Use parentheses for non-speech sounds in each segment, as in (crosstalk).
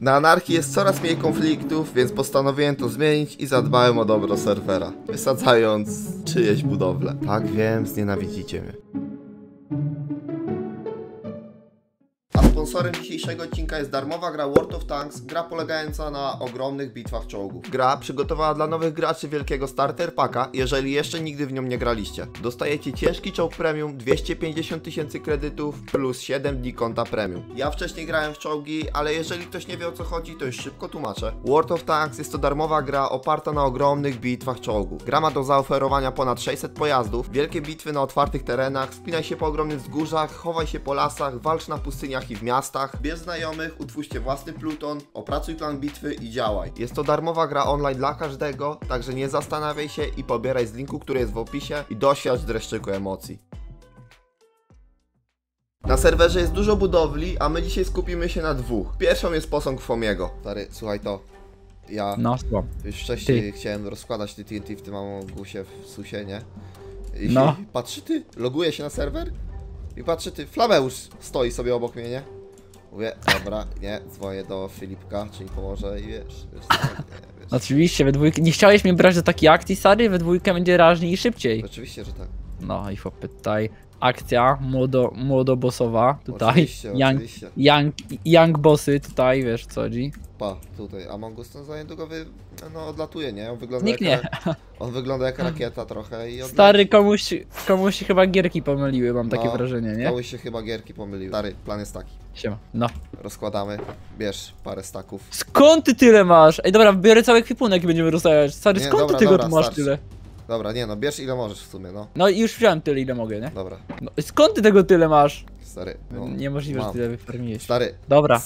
Na anarchii jest coraz mniej konfliktów, więc postanowiłem to zmienić i zadbałem o dobro serwera, wysadzając czyjeś budowle. Tak wiem, znienawidzicie mnie. Sponsorem dzisiejszego odcinka jest darmowa gra World of Tanks, gra polegająca na ogromnych bitwach czołgów. Gra przygotowała dla nowych graczy wielkiego starter packa, jeżeli jeszcze nigdy w nią nie graliście. Dostajecie ciężki czołg premium, 250 tysięcy kredytów plus 7 dni konta premium. Ja wcześniej grałem w czołgi, ale jeżeli ktoś nie wie o co chodzi, to już szybko tłumaczę. World of Tanks jest to darmowa gra oparta na ogromnych bitwach czołgów. Gra ma do zaoferowania ponad 600 pojazdów, wielkie bitwy na otwartych terenach, wspinaj się po ogromnych wzgórzach, chowaj się po lasach, walcz na pustyniach i w miastach. Bierz znajomych, utwórzcie własny pluton, opracuj plan bitwy i działaj. Jest to darmowa gra online dla każdego, także nie zastanawiaj się i pobieraj z linku, który jest w opisie i doświadcz dreszczyku emocji. Na serwerze jest dużo budowli, a my dzisiaj skupimy się na dwóch. Pierwszą jest posąg Fomiego. Stary, słuchaj to. Ja No, słucham. już wcześniej chciałem rozkładać te TNT w tym małym gusie w susie, nie? I No. patrzy ty, loguje się na serwer i patrzy ty, Flameusz stoi sobie obok mnie, nie? Mówię, dobra, nie, dzwonię do Filipka, czy mi pomoże i wiesz, wiesz, co, nie, wiesz. Oczywiście, we dwójkę. Nie chciałeś mnie brać do takiej akcji, stary? We dwójkę będzie raźniej i szybciej. Oczywiście, że tak. No i chłopie, tutaj akcja młodo, młodobosowa, tutaj. Oczywiście, young, oczywiście. young, young bossy, tutaj, wiesz co chodzi. Pa, tutaj, Among Us to za niedługo wy, no, odlatuje, nie? On wygląda Nikt jak. On wygląda jak rakieta trochę i odleci. Stary, komuś, komuś się chyba gierki pomyliły, mam takie No, wrażenie, nie? Komuś się chyba gierki pomyliły. Stary, plan jest taki. Siema. No. Rozkładamy, bierz parę staków. Skąd ty tyle masz? Ej, dobra, biorę cały kwipunek i będziemy rozstawiać. Stary, Nie, skąd dobra, ty tego dobra, tu masz starczy. tyle? Dobra, nie no, bierz ile możesz w sumie, no. No i już wziąłem tyle, ile mogę, nie? Dobra, No, skąd ty tego tyle masz? stary. No, Niemożliwe, że mam. tyle wyfarmiłeś. Stary, Dobra.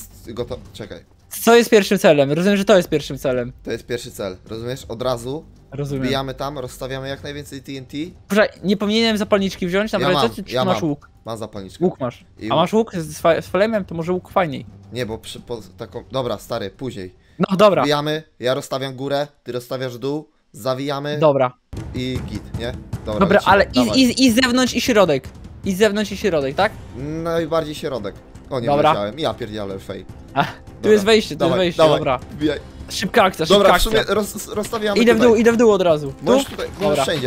czekaj. Co jest pierwszym celem? Rozumiem, że to jest pierwszym celem. To jest pierwszy cel, rozumiesz? Od razu Rozumiem. wbijamy tam, rozstawiamy jak najwięcej TNT. Proszę, nie powinienem zapalniczki wziąć na Ja ja mam, czy, czy ja masz mam. łuk? Mam zapalniczkę. Łuk masz. I A łuk. masz łuk z, z flamem? To może łuk fajniej. Nie, bo przy, po, taką... Dobra, stary, później. No dobra, Wbijamy, ja rozstawiam górę, ty rozstawiasz dół, zawijamy dobra. I git, nie? Dobra, Dobra, lecimy, ale dawaj. i, i, i zewnątrz i środek. I zewnątrz i środek, tak? Najbardziej środek. O, nie Dobra. wleciałem. Ja pierdziałem fej. A, tu Dobra, jest wejście, tu dawaj, jest wejście, dawaj, dobra. Wbijaj. Szybka akcja, szybka Dobra, w akcja. sumie roz, rozstawiamy Idę w tutaj. dół, idę w dół od razu. Tu? Możesz tutaj, możesz Dobra. wszędzie.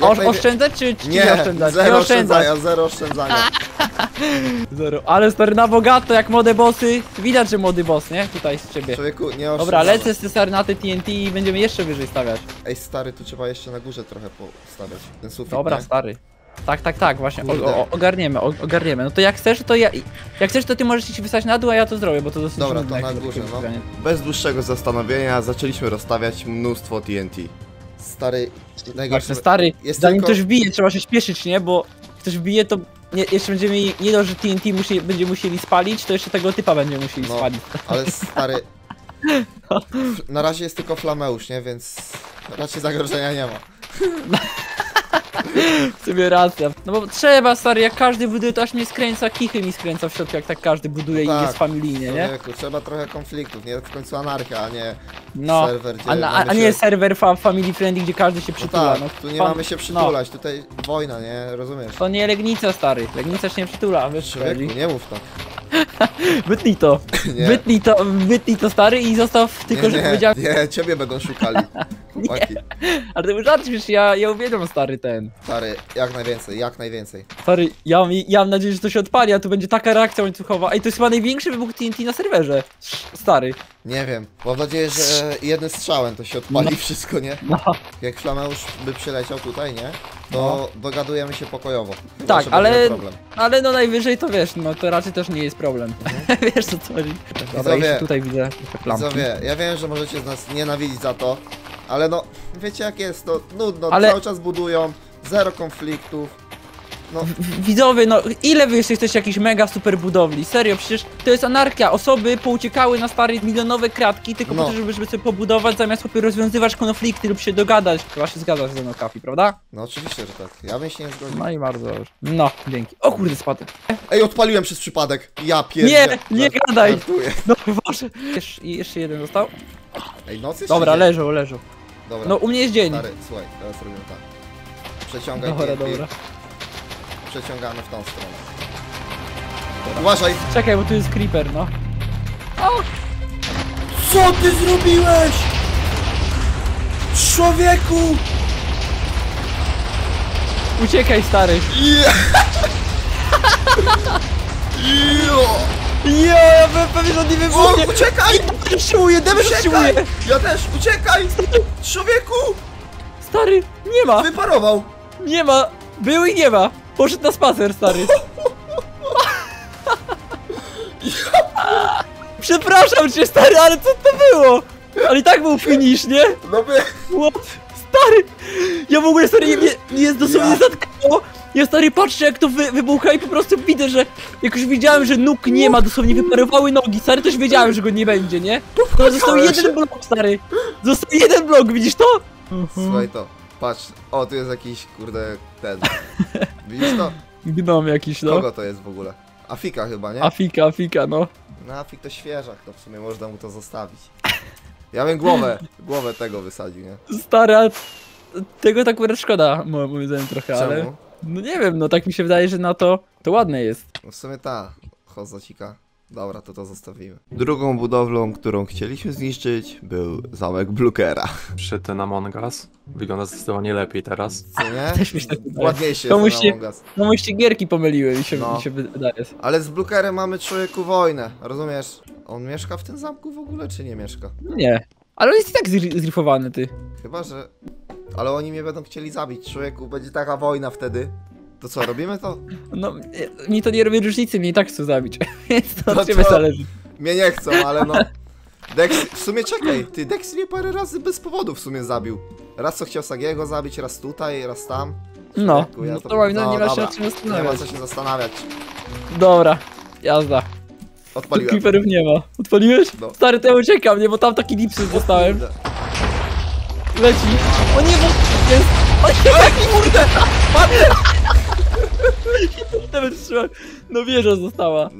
Jak najwie- oszczędzać czy, czy nie, Nie, oszczędzać? zero nie oszczędzać. oszczędzania, zero oszczędzania. (laughs) (laughs) Zero. Ale stary na bogato, jak młode bossy. Widać, że młody boss, nie? Tutaj z ciebie. Człowieku, nie oszczędzamy. Dobra, lecę z te stary na te TNT i będziemy jeszcze wyżej stawiać. Ej, stary, tu trzeba jeszcze na górze trochę postawiać. Ten sufit, Dobra, nie? stary. Tak, tak, tak, właśnie. O, o, ogarniemy, o, ogarniemy. No to jak chcesz, to ja. Jak chcesz, to ty możesz się wysłać na dół, a ja to zrobię, bo to dosyć Dobra, to na górze, no. Bez dłuższego zastanowienia zaczęliśmy rozstawiać mnóstwo TNT. Stary, najgorsze... Właśnie, stary, Jest zanim tylko- ktoś wbije, trzeba się śpieszyć, nie? Bo jak ktoś wbije, to nie, jeszcze będziemy mieli, nie dość, że TNT musi, będzie musieli spalić, to jeszcze tego typa będziemy musieli No. spalić. Ale (laughs) stary... f- Na razie jest tylko flameusz, nie? Więc raczej zagrożenia nie ma. (laughs) W sumie racja. No bo trzeba, stary, jak każdy buduje, to aż mnie skręca, kichy mi skręca w środku, jak tak każdy buduje Tak, i jest familijnie, nie? Człowieku, trzeba trochę konfliktów, nie? W końcu anarchia, a nie No. serwer, gdzie A, na, a się... nie serwer fa family friendly, gdzie każdy się No przytula. tak, no, tu nie mamy się przytulać, tutaj wojna, nie? Rozumiesz? No, to nie Legnica, stary. Legnica się nie przytula, wiesz Człowieku, nie mów tak. (laughs) Wytnij to. (laughs) Nie. Wytnij to, wytnij to, stary, i zostaw tylko, nie, że powiedziałem. nie, ciebie będą szukali. (laughs) Chłopaki. Ale to był żart, wiesz, ja, ja uwielbiam stary ten. Stary, jak najwięcej, jak najwięcej. Stary, ja mam, ja mam nadzieję, że to się odpali, a tu będzie taka reakcja łańcuchowa. Ej, to jest chyba największy wybuch TNT na serwerze. Stary. Nie wiem, mam nadzieję, że jednym strzałem to się odpali wszystko, nie? No. Jak Flameusz by przyleciał tutaj, nie? To dogadujemy się pokojowo. Chyba, No. Tak, ale-. Ale no najwyżej to wiesz, no to raczej też nie jest problem. (laughs) wiesz o co chodzi. Dobra, Widzowie, tutaj widzę te. Widzowie, ja wiem, że możecie z nas nienawidzić za to, ale no, wiecie jak jest, to nudno, Ale- cały czas budują, zero konfliktów. No, Widzowie, no ile wy jeszcze chcecie jakichś mega super budowli? Serio, przecież to jest anarchia. Osoby pouciekały na stare milionowe kratki tylko No. po to, żeby, żeby sobie pobudować, zamiast sobie rozwiązywać konflikty lub się dogadać. Chyba się zgadzasz ze mną, Kapi, prawda? no oczywiście, że tak. Ja bym się nie zgodził. No i bardzo dobrze. No, dzięki. O kurde, spadł. Ej, odpaliłem przez przypadek. Ja pierdzie. Nie, nie gadaj. Żartuję. No (laughs) Boże. Jesz, i jeszcze jeden został? Ej, noc jest Dobra, leżą, leżą. Dobra. No u mnie jest dzień. Stary, słuchaj, teraz robimy tak. Przeciągaj Dobra, dobra. przeciągamy w tą stronę. Uważaj! Czekaj, bo tu jest creeper, no. O! Co ty zrobiłeś? Człowieku! Uciekaj, stary. Je... (laughs) Jo! Jo, ja pe- pewnie że on nie O, wybuchnie. uciekaj! Siłuje, demy Uciekaj! siłuje. Ja też, uciekaj! Człowieku! Stary, nie ma, Wyparował! nie ma. Był i nie ma. Poszedł na spacer, stary. Przepraszam cię, stary, ale co to było? Ale i tak był finish, nie? No by... What? Stary! Ja w ogóle stary, nie, nie jest dosłownie Ja. zatkało. Ja stary patrzę jak to wy, wybucha i po prostu widzę, że jak już widziałem, że nóg nie ma, dosłownie wyparowały nogi, stary też wiedziałem, że go nie będzie, nie? To został jeden blok, stary. Został jeden blok, widzisz to? Słuchaj to, patrz. O, tu jest jakiś, kurde, ten. Widzisz to? Gnom jakiś, no. Kogo to jest w ogóle? Afika chyba, nie? Afika, Afika, no. No Afik to świeżak, to w sumie można mu to zostawić. Ja bym głowę, głowę tego wysadził, nie? Stary, ale tego tak akurat szkoda, mo- moim zdaniem trochę, ale... Czemu? No nie wiem, no tak mi się wydaje, że na to, to ładne jest. No w sumie ta, Hozocika. Dobra, to to zostawimy. Drugą budowlą, którą chcieliśmy zniszczyć, był zamek Blukera. Przy ten Among Us wygląda zdecydowanie lepiej teraz. Co nie? Też mi się tak wydaje. Ładniejszy Komuś jest się- ten Among Us. No moście gierki pomyliły, mi się, No. mi się wydaje. Ale z Blukerem mamy człowieku wojnę, rozumiesz? On mieszka w tym zamku w ogóle, czy nie mieszka? Nie. Ale on jest i tak zri- zrifowany, ty. Chyba, że... Ale oni mnie będą chcieli zabić, człowieku, będzie taka wojna wtedy. To co, robimy to? No, mi to nie robi różnicy, mnie i tak chcą zabić. (laughs) Więc to No od ciebie to- zależy. Mnie nie chcą, ale no... Dex, w sumie czekaj, ty Dex mnie parę razy bez powodu w sumie zabił. Raz co chciał Sagiego zabić, raz tutaj, raz tam. No, Człowieku, ja no to- to no, no, nie ma się nad czym Nie ma zastanawiać. co się zastanawiać. Dobra, jazda. Tu Odpaliłem. creeperów nie ma. Odpaliłeś? No. Stary, to ja uciekam, nie? Bo tam taki dipsy dostałem. Kurde. Leci. O nie, bo jest... O nie, jaki kurde! Nawet trzymałem. No wieża została. (laughs)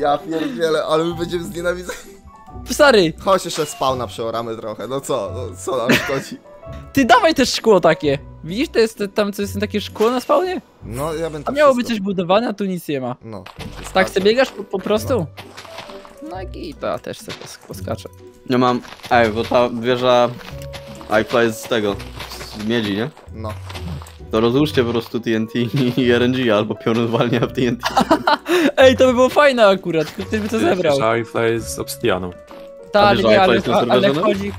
Ja pierdzielę, ale my będziemy znienawidzeni. Stary, Chodź jeszcze spawna przeoramy trochę, no co, no, co nam szkodzi? ty dawaj też szkło takie. Widzisz, to jest tam co jest takie szkło na spawnie? No ja bym A miało być wszystko- coś budowane, a tu nic nie ma. No. Tak sobie biegasz po, po prostu? No i gita, też sobie pos- poskaczę. Nie mam. Ej, bo ta wieża iFly jest z tego. Z miedzi, nie? No. To rozłóżcie po prostu TNT i RNG albo piorun zwalnia w TNT. (laughs) Ej, to by było fajne akurat, ktoś by to zebrał. Firefly z obsydianu. Tak, wiesz, nie, ale, iFly jest ale no? chodzi...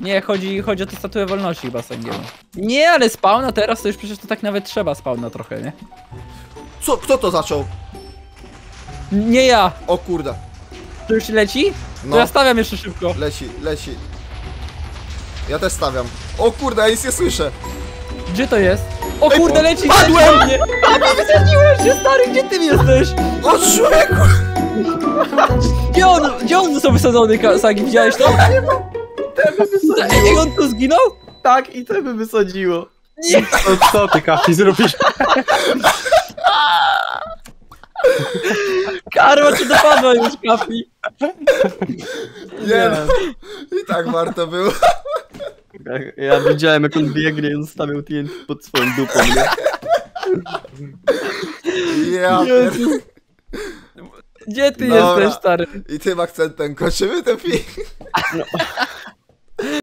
Nie, chodzi, chodzi o tę statuę wolności chyba sędziego. Nie, ale spawna teraz to już przecież to tak nawet trzeba spawna trochę, nie? Co, kto to zaczął? Nie ja! O kurde. To już leci? No. To ja stawiam jeszcze szybko. Leci, leci. Ja też stawiam. O kurde, ja nic nie słyszę. Gdzie to jest? O Ej, kurde, leci! padłem! leci! A mnie wysadziłeś się, stary, gdzie ty jesteś? O człowieku! Gdzie on, gdzie on został wysadzony, Sagi, widziałeś to? Ej, ej, on tu zginął? tak, i to by wysadziło. Nie! No co ty, Kafi, zrobisz? (laughs) Karma cię dopadła już, Kapi. Nie no. I tak warto było. Ja, ja widziałem jak on biegnie i on stawiał TNT pod swoją dupą, nie? Ja pier... Jezu. Gdzie ty Dobra. jesteś, stary? I tym akcentem kończymy ten film.